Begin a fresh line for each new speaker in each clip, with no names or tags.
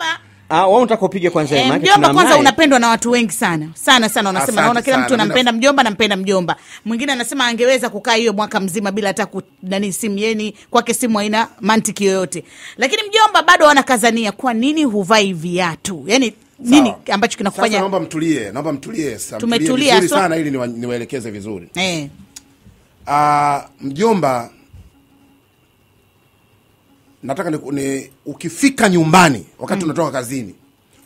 mjomba
Ah, wewe unataka upige kwanza
e,
maana
mjomba kwanza unapendwa na watu wengi sana sana sana, unasema naona kila mtu anampenda mjomba, nampenda mjomba. Mwingine anasema angeweza kukaa hiyo mwaka mzima bila hata nani simu yeni kwake simu haina mantiki yoyote, lakini mjomba bado wanakazania, kwa nini huvai viatu? Yani nini ambacho
Sasa
kinakufanya
naomba mtulie, naomba mtulie. sana,
Tumetulia,
vizuri
so-
sana ili niwaelekeze vizuri.
eh,
Ah, mjomba, nataka ni, ni ukifika nyumbani wakati mm. unatoka kazini,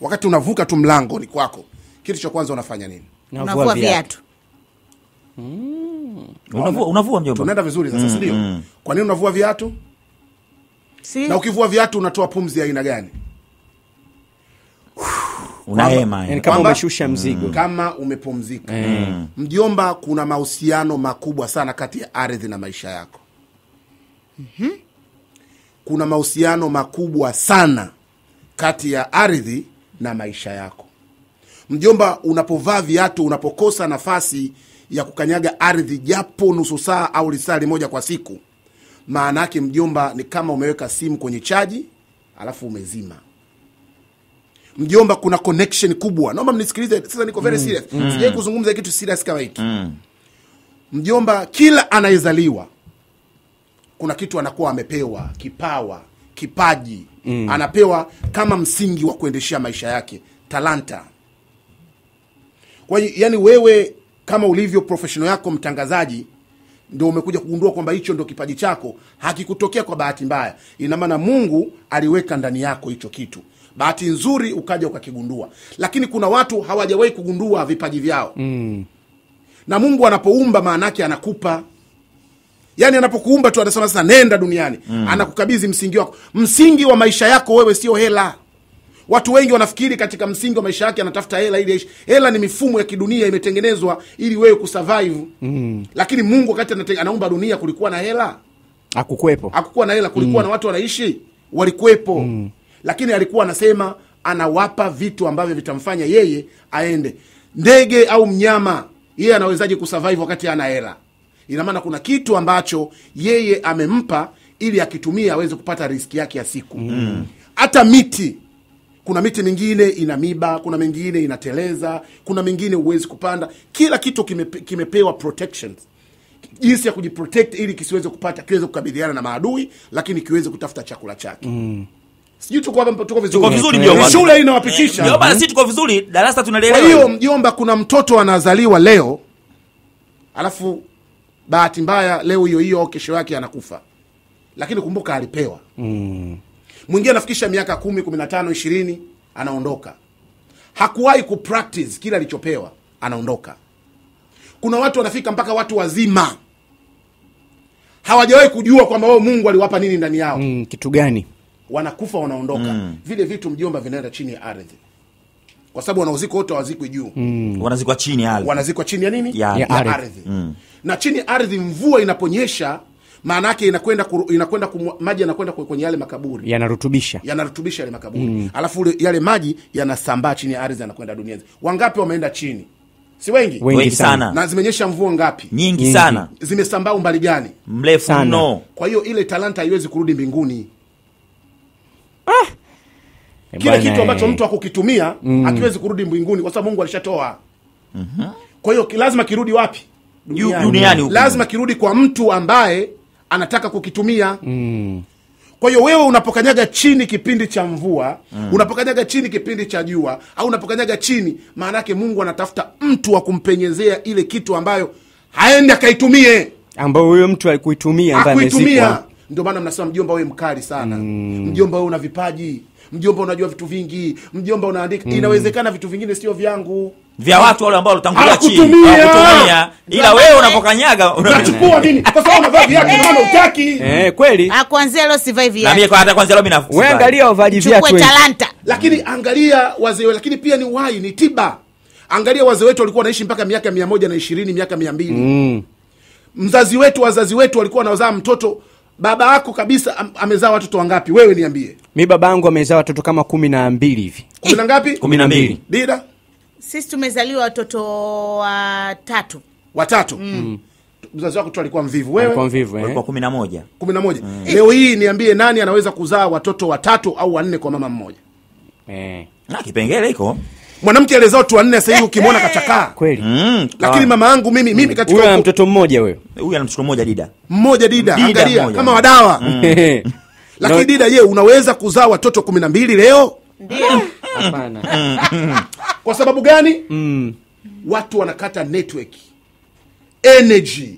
wakati unavuka tu mlango ni kwako, kitu cha kwanza unafanya nini?
Navua
unavua
viatu.
viatu
unavua unavua mjomba
Tunaenda vizuri sasa, mm, ndio? Kwa nini unavua viatu?
si
Na ukivua viatu unatoa pumzi ya aina gani?
unahema
yani
yani.
kama umeshusha mzigo
Kama umepumzika. Mm. Mjomba, kuna mahusiano makubwa sana kati ya ardhi na maisha yako. Kuna mahusiano makubwa sana kati ya ardhi na maisha yako. Mjomba, unapovaa viatu, unapokosa nafasi ya kukanyaga ardhi japo nusu saa au lisali moja kwa siku, maana yake mjomba, ni kama umeweka simu kwenye chaji alafu umezima. Mjomba, kuna connection kubwa. Naomba mnisikilize sasa, niko very serious. Sijai kuzungumza kitu serious kama hiki. Mjomba, kila anayezaliwa kuna kitu anakuwa amepewa, kipawa, kipaji mm. anapewa kama msingi wa kuendeshea maisha yake, talanta. Kwa hiyo yani, wewe kama ulivyo professional yako mtangazaji, ndio umekuja kugundua kwamba hicho ndio kipaji chako, hakikutokea kwa bahati mbaya. Ina maana Mungu aliweka ndani yako hicho kitu, bahati nzuri ukaja ukakigundua. Lakini kuna watu hawajawahi kugundua vipaji vyao mm. na Mungu anapoumba maana yake anakupa yaani anapokuumba tu anasema sasa nenda duniani. Mm. anakukabidhi msingi wako. Msingi wa maisha yako wewe sio hela. Watu wengi wanafikiri katika msingi wa maisha yake anatafuta hela ili aishi. Hela ni mifumo ya kidunia imetengenezwa ili wewe kusurvive. Lakini mungu wakati anaumba dunia kulikuwa na hela.
Akukwepo
hakukuwa na hela kulikuwa mm. na watu wanaishi. Walikuwepo. Mm. lakini alikuwa anasema anawapa vitu ambavyo vitamfanya yeye aende. Ndege au mnyama yeye anawezaje kusurvive wakati ana hela ina maana kuna kitu ambacho yeye amempa ili akitumia aweze kupata riski yake ya siku. Hata mm. miti. Kuna miti mingine ina miba kuna mingine inateleza kuna mingine huwezi kupanda. Kila kitu kimepe, kimepewa protections. Jinsi ya kujiprotect ili kisiweze kupata kiweze kukabiliana na maadui lakini kiweze kutafuta chakula chake. Sijui tuko hapa tuko vizuri?
Tuko vizuri, mjomba.
shule hii inawapitisha
mjomba sisi tuko vizuri darasa
kwa hiyo mjomba kuna mtoto anazaliwa leo alafu bahati mbaya leo hiyo hiyo kesho yake anakufa. Lakini kumbuka alipewa. Mwingine anafikisha miaka kumi kumi na tano ishirini anaondoka. Hakuwahi kupractice kile alichopewa anaondoka. Kuna watu wanafika mpaka watu wazima. Hawajawahi kujua kwamba wao mungu aliwapa nini ndani yao.
Mm, kitu gani?
Wanakufa wanaondoka. Mm. vile vitu mjomba vinaenda chini ya ardhi. Kwa sababu wanaozikwa wote hawazikwi juu. Mm.
wanazikwa chini hali
wanazikwa chini ya nini?
Ya-
ya ardhi.
ardhi na chini ardhi mvua inaponyesha maana yake inakwenda inakwenda maji yanakwenda kwenye yale makaburi.
Yanarutubisha.
Yanarutubisha yale makaburi. Mm. alafu yale maji yanasambaa chini ya ardhi yanakwenda duniani wangapi wameenda chini? Si wengi?
Wengi sana.
na zimenyesha mvua ngapi?
Nyingi
Nyingi.
sana.
Zimesambaa umbali gani?
Mrefu mno.
Kwa hiyo ile talanta haiwezi kurudi mbinguni.
Ah,
kile kitu ambacho
eh,
mtu akukitumia akiwezi kurudi mbinguni kwa sababu mungu alishatoa kwa hiyo lazima kirudi wapi
duniani.
lazima kirudi kwa mtu ambaye anataka kukitumia. Kwa hiyo wewe unapokanyaga chini kipindi cha mvua mm. unapokanyaga chini kipindi cha jua au unapokanyaga chini maana yake mungu anatafuta mtu wa kumpenyezea ile kitu ambayo haendi akaitumie.
Ambayo huyo mtu alikuitumia ambaye
akuitumia
amezikwa
ndio maana mnasema mjomba wewe mkali sana. Mm. mjomba wewe una vipaji mjomba unajua vitu vingi. Mjomba unaandika. Mm. inawezekana vitu vingine sio vyangu.
Vya watu wale ambao walitangulia chini
hawakutumia.
ila wewe unapokanyaga
unachukua nini? Kwa sababu unavaa viatu ndio maana utaki
eh, kweli?
Ah, kwanza leo sivai
na
viatu
mimi kwa hata kwanza leo mimi na
wewe, angalia uvaji viatu chukua
talanta.
Lakini angalia wazee lakini pia ni wai, ni tiba. Angalia wazee wetu walikuwa wanaishi mpaka miaka mia moja na ishirini miaka mia mbili.
Mm.
mzazi wetu wazazi wetu walikuwa wanazaa mtoto baba yako kabisa am, amezaa watoto wangapi? Wewe niambie.
Mi baba yangu amezaa watoto kama kumi na mbili hivi.
Kumi na ngapi?
Kumi na mbili.
Dida?
Sisi tumezaliwa watoto watatu
watatu mm. mzazi wako tu alikuwa mvivu.
Alikuwa
wewe
mvivu eh?
walikuwa kumi na moja.
Kumi na moja. Leo hii niambie nani anaweza kuzaa watoto watatu au wanne kwa mama mmoja?
Eh.
na kipengele iko
mwanamke alezao watu wanne sasa hivi ukimwona kachakaa.
kweli.
Mm,
lakini mama yangu mimi mimi katika
huyo mtoto mmoja huyo.
Huyu ana mtoto mmoja dida.
Mmoja dida,
Dida
angalia
mmoja.
kama wadawa lakini
No.
dida je unaweza kuzaa watoto kumi na mbili leo?
Hapana.
Kwa sababu gani?
Mm.
watu wanakata network. Energy.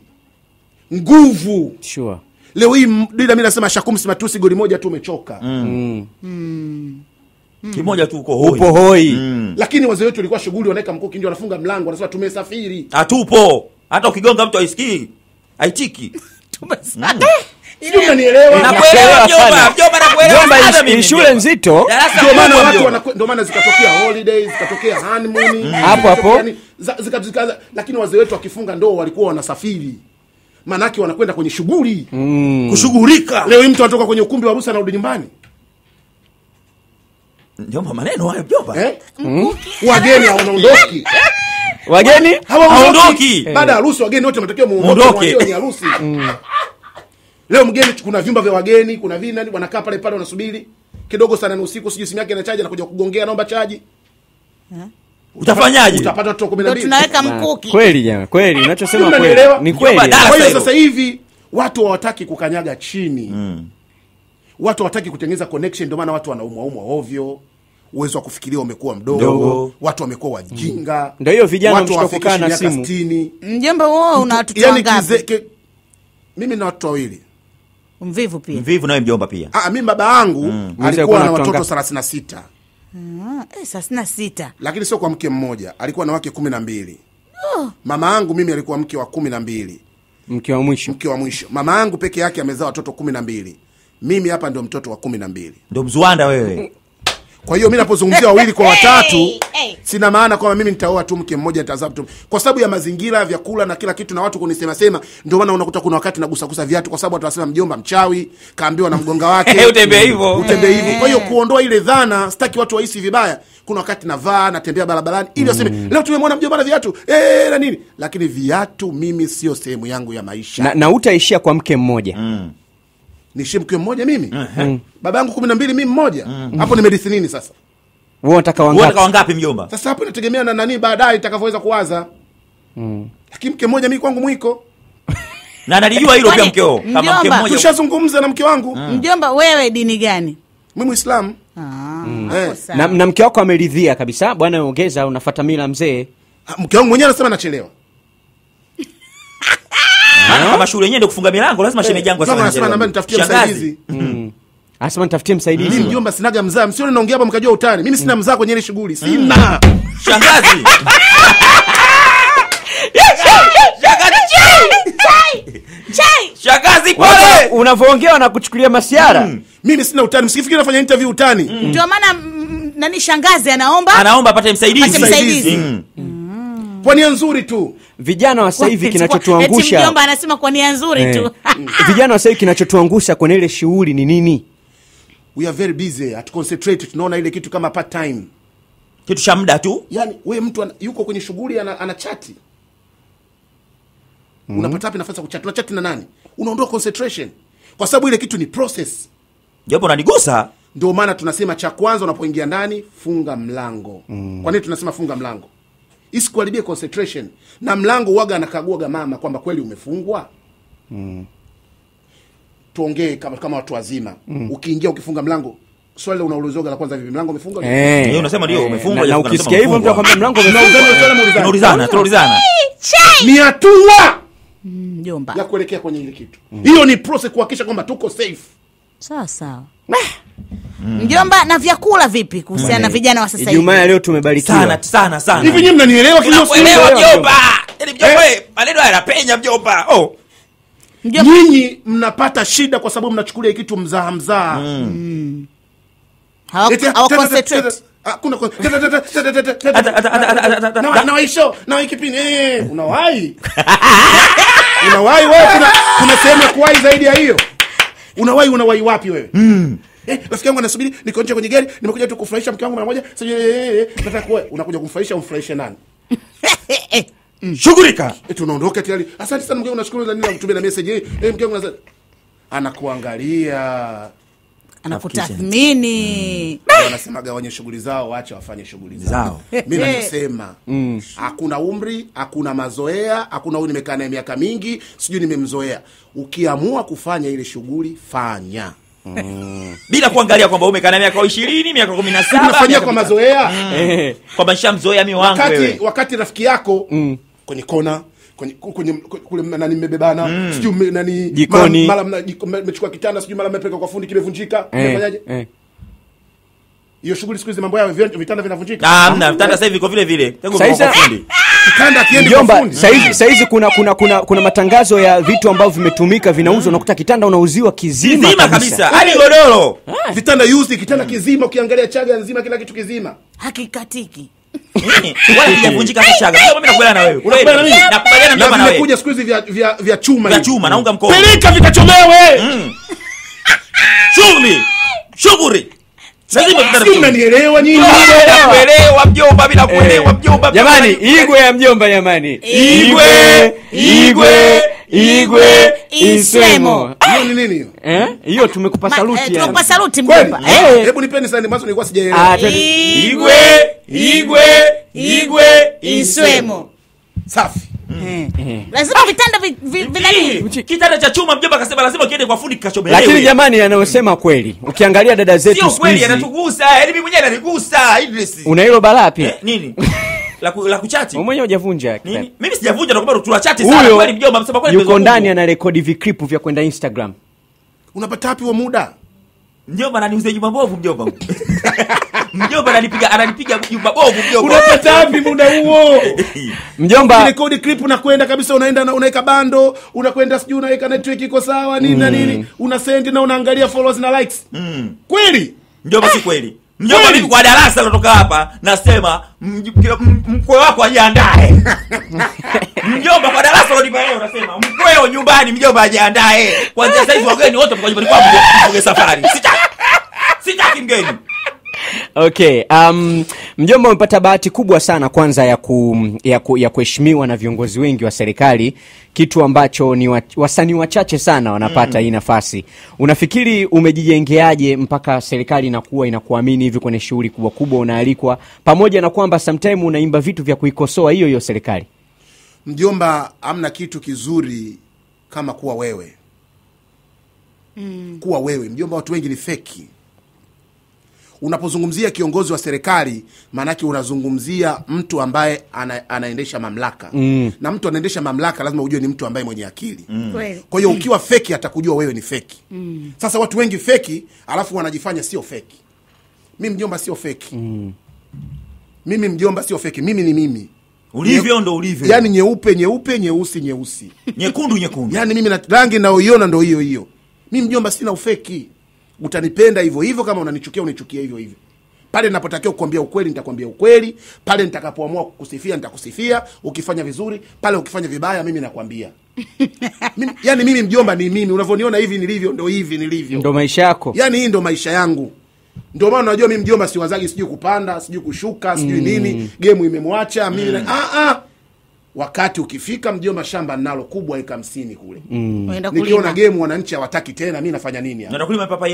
Nguvu.
Sure.
Leo hii m- dida mi nasema shakumsi matusi goli moja tu umechoka
kimoja tu uko hoi.
Upo hoi. Mm.
lakini wazee wetu walikuwa shughuli wanaweka mkuki ndio wanafunga mlango wanasema tumesafiri.
Hatupo. Hata ukigonga mtu aisikii aitiki tumesafiri.
Mm. shule nzito.
Ndio maana
kubwa,
watu
mjomba.
wanaku- ndio maana zikatokea holidays zikatokea honeymoon.
Hapo hapo.
za- zika- zika- lakini wazee wetu wakifunga ndoo walikuwa wanasafiri. Maanake wanakwenda kwenye shughuli.
Kushughulika.
Leo hii mtu anatoka kwenye ukumbi wa harusi anarudi nyumbani
mjomba maneno hayo njomba.
eh? wageni hawaondoki.
Wageni
hawaondoki. baada ya harusi wageni wote wanatakiwa
Muondoke.
kwenye harusi. Leo mgeni kuna vyumba vya wageni kuna vina wanakaa pale pale wanasubiri. Kidogo sana ni usiku sijui simu yake na chaji anakuja kugongea naomba chaji.
Utafanyaje?
Utapata watoto kumi na
ndo
mbili.
tunaweka mkuki.
Kweli jana kweli unachosema kweli ni kweli.
Kwa hiyo
Sasa
sasa hivi watu hawataki kukanyaga chini watu hawataki kutengeneza connection ndio maana watu wanaumwaumwa ovyo. Uwezo wa kufikiria umekuwa mdogo.
Mdogo.
watu wamekuwa wajinga.
Ndio hiyo vijana
watu
mshika
hawafikishi
kukaa na simu.
60.
mjomba huo una watoto
yani kize,
wangapi
mimi na watoto wawili.
Mvivu pia.
Mvivu nawe mjomba pia.
Ah, mi baba yangu
mm.
alikuwa na watoto
watoto
thelathini na sita.
Ah, eh,
lakini sio kwa mke mmoja alikuwa na wake kumi na mbili. Mama yangu mimi alikuwa mke wa kumi na mbili.
Mke wa mwisho.
Mke wa mwisho. Mama yangu peke yake amezaa watoto kumi na mbili mimi hapa ndo mtoto wa kumi na mbili.
Ndo mzuanda wewe.
Kwa hiyo mi napozungumzia wawili kwa watatu
hey.
sina maana kwamba mimi nitaoa tu mke mmoja nitazaa tu kwa sababu ya mazingira vyakula na kila kitu na watu kunisema sema ndio maana unakuta kuna wakati nagusagusa viatu kwa sababu watu wanasema mjomba mchawi kaambiwa na mgonga wake.
Utembee hivyo.
utembee hivyo. kwa hiyo kuondoa ile dhana sitaki watu wahisi vibaya kuna wakati navaa natembea barabarani ili waseme mm. leo tumemwona mjomba na viatu. Eh na nini? Lakini viatu mimi sio sehemu yangu ya maisha.
Na, na utaishia kwa mke mmoja
niishie mke mmoja mimi? Baba yangu kumi na mbili mi mmoja. Hapo nimerithi nini sasa.
Wewe unataka
unataka
wangapi
mjomba?
Sasa hapo inategemea na nani baadaye itakavyoweza kuwaza. Lakini mke mmoja mi kwangu mwiko.
Na nalijua hilo pia mkeo kama mke mmoja.
Tushazungumza na mke wangu.
Mjomba wewe dini gani?
Mi mwislamu
Ah,
Eh.
na, na mke wako ameridhia kabisa. Bwana ongeza unafata mila mzee.
Mke wangu mwenyewe anasema nachelewa
Maana kama shule yenyewe ndio kufunga milango lazima shemeji yangu asema
anasema
anachelewa.
nitafutie msaidizi.
Anasema nitafutie
mi
msaidizi
mjomba sinaga mzaa msione naongea hapa mkajua utani. Mimi sina mzaa kwenye ile shughuli sina.
Shangazi. Shangazi. pole.
Unavyoongea wanakuchukulia masiara.
Mimi sina utani. Msikifikiri nafanya interview utani.
Ndio maana mm, nani shangazi anaomba.
Anaomba apate msaidizi.
Apate msaidizi.
Mm.
Kwa nia nzuri tu.
Vijana wa sasa hivi
Eti
kinachotuangusha
mjomba anasema kwa nia nzuri
eh,
tu.
Vijana wa sasa hivi kinachotuangusha kwenye ile shughuli ni nini?
We are very busy at concentrate tunaona ile kitu kama part time.
Kitu cha muda tu.
Yani we mtu an, yuko kwenye shughuli ana, ana chati mm -hmm. unapata wapi nafasi ya kuchati unachati na nani? Unaondoa concentration. Kwa sababu ile kitu ni process.
Japo unanigusa.
Ndio maana tunasema cha kwanza unapoingia ndani funga mlango. Mm. kwa nini tunasema funga mlango isikuharibie concentration. Na mlango waga anakaguaga mama kwamba kweli umefungwa? Mm. tuongee kama, kama watu wazima. Mm. ukiingia ukifunga mlango swali unaulizoga la kwanza vipi mlango umefungwa?
Eh.
Unasema ndio, umefungwa,
na, na ukisikia hivyo mtu akwambia mlango umefungwa.
unaulizana
tunaulizana tunaulizana.
Ni hatua
mjomba.
Ya kuelekea kwenye ile kitu. Hiyo ni process kuhakikisha kwamba tuko safe.
Sawa sawa mjomba na vyakula vipi kuhusiana na vijana wa sasa
ijumaa
hivi
leo tumebarikiwa.
Sana sana sana.
Hivi nyinyi mnanielewa
kile
Unaelewa,
mjomba. Yaani mjomba eh, maneno haya yanapenya mjomba. Oh.
Nyinyi mnapata shida kwa sababu mnachukulia kitu mzaha mzaha.
Hawa- hawa concentrate.
ah, Na- eh, unawahi unawahi wewe? Kuna, kuna sehemu ya kuwahi zaidi ya hiyo? Unawahi unawahi wapi wewe Eh, rafiki yangu anasubiri niko nje kwenye gari nimekuja tu kufurahisha mke wangu mara moja. Sasa eh, eh, eh, nataka kuwa unakuja kumfurahisha umfurahishe nani?
Shughulika.
Eti unaondoka tayari. Asante sana mke wangu nashukuru za nini nakutumia na message eh, eh mke wangu nasa- anakuangalia.
Anakutathmini.
Mm. wanasema gawanye shughuli zao wache wafanye shughuli zao. Mi nachosema hakuna umri hakuna mazoea hakuna huyu nimekaa naye miaka mingi sijui nimemzoea. Ukiamua kufanya ile shughuli fanya
bila kuangalia kwamba umekaa na miaka ishirini miaka kumi na saba
unafanyia kwa mazoea.
Eh,
kwamba nishamzoea mi wangu
wakati,
wewe.
wakati rafiki yako mm. kwenye kona kwenye kwenye kule nani mmebebana sijui mme- nani
Jikoni.
mara mna- mmechukua kitanda sijui mara mmepeka kwa fundi kimevunjika
eh,
mmefanyaje?
eh.
hiyo shughuli siku hizi mambo yao vitanda vinavunjika?
Ah, hamna. Vitanda sasa hivi kwa vile vile. Tangu kwa fundi
Mjomba, saizi saizi kuna kuna kuna kuna matangazo ya vitu ambavyo vimetumika vinauzwa, unakuta kitanda unauziwa kizima,
zima kabisa. hadi godoro.
Vitanda yuzi, kitanda kizima ukiangalia chaga nzima kila kitu kizima.
Hakikatiki.
Wala kijavunjika mimi nakubaliana na wewe.
Unakubaliana na mimi?
nakubaliana
na
wewe.
vimekuja siku hizi vya, vya, vya chuma
vya chuma naunga mkono.
Peleka vikachomewe.
Shughuli. Shughuli. Lazima
mnanielewa nyinyi
mjomba bila kuelewa mjomba
Jamani, igwe ya mjomba jamani,
Igwe, igwe, igwe,
isemo
hiyo ni nini hiyo?
Eh? Hiyo tumekupa saluti
eh,
yani.
saluti mjomba. Eh?
hebu nipeni sasa mwanzo nilikuwa sijaelewa.
Ah,
igwe igwe igwe
isemo.
safi
lazima vitanda vi- vi- vinani
kitanda cha chuma mjomba akasema lazima kiende kwa fundi kikachomelewe
Lakini jamani, anayosema kweli, ukiangalia dada zetu
sio kweli anatugusa yaani mimi mwenyewe ananigusa Idris.
Una hilo balaa pia?
Eh, nini? La ku- la kuchati.
Mwenyewe hujavunja
mimi sijavunja na kwamba tunachati sana. Kweli mjomba msema kweli
yuko ndani
ana
anarekodi vikripu vya kwenda Instagram.
unapata wapi wa muda
mjomba ananiuzia jumba bovu mjomba mjomba ananipiga ananipiga jumba bovu mjomba.
Unapata wapi muda huo?
Mjomba,
rekodi clip unakwenda kabisa unaenda na unaweka bando unakwenda sijui unaweka network iko sawa nini na nini una send na unaangalia followers na likes. Kweli?
Mjomba si kweli mjomba mimi kwa darasa natoka hapa nasema mkwe wako ajiandae. Mjomba kwa darasa unanipa leo nasema mkweo nyumbani mjomba ajiandae. Kwanza sasa hivi wageni wote mko nyumbani kwangu mfunge safari. Sitaki. Sitaki mgeni
okay. Um, mjomba umepata bahati kubwa sana kwanza ya ku, ya, ku, ya kuheshimiwa na viongozi wengi wa serikali, kitu ambacho ni wa, wasanii wachache sana wanapata hii nafasi. Unafikiri umejijengeaje mpaka serikali inakuwa inakuamini hivi kwenye shughuli kubwa kubwa unaalikwa, pamoja na kwamba sometime unaimba vitu vya kuikosoa hiyo hiyo serikali?
mjomba amna kitu kizuri kama kuwa wewe mm. kuwa wewe mjomba watu wengi ni feki unapozungumzia kiongozi wa serikali maanake unazungumzia mtu ambaye ana, anaendesha mamlaka. Mm. na mtu anaendesha mamlaka lazima ujue ni mtu ambaye mwenye akili. Mm.
kweli.
Kwa hiyo ukiwa feki atakujua wewe ni feki. Mm. sasa watu wengi feki alafu wanajifanya sio feki. Mi mjomba sio feki. Mm. mimi mjomba sio feki. Mimi ni mimi.
Ulivyo ndo ulivyo.
yani nyeupe nyeupe nyeusi nyeusi.
Nyekundu nyekundu.
Yani mimi na rangi nayoiona ndo hiyo hiyo. Mi mjomba sina ufeki utanipenda hivyo hivyo kama unanichukia unichukie hivyo hivyo pale napotakiwa kukwambia ukweli nitakwambia ukweli pale nitakapoamua kukusifia nitakusifia ukifanya vizuri pale ukifanya vibaya mimi nakwambia mimi, yani mimi mjomba ni mimi unavyoniona hivi nilivyo ndo hivi nilivyo
Ndo maisha yako.
yani hii ndo maisha yangu ndio maana unajua mi mjomba siwazagi sijui kupanda sijui kushuka sijui mm. nini gemu imemwacha mimi mm. ah, ah. Wakati ukifika mjio mashamba nalo kubwa eka hamsini kule.
Mm.
nikiona gemu wananchi hawataki tena mi nafanya nini hapa?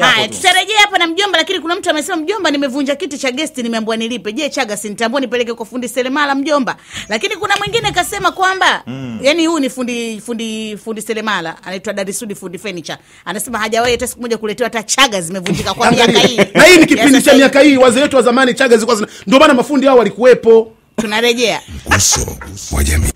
haya
yako tu.
tutarejea hapa na mjomba lakini kuna mtu amesema mjomba nimevunja kiti cha gesti nimeambua nilipe. Je chaga sinitambua nipeleke kwa fundi selemala mjomba? Lakini kuna mwingine kasema kwamba mm. yani huu ni fundi fundi fundi selemala anaitwa darisudi fundi furniture anasema hajawahi hata siku moja kuletewa hata chaga zimevunjika kwa miaka hii.
Na hii ni kipindi cha miaka hii wazee wetu wa zamani chaga zilikuwa ndio maana mafundi hao walikuwepo
tunarejea.
Waso, wajamii.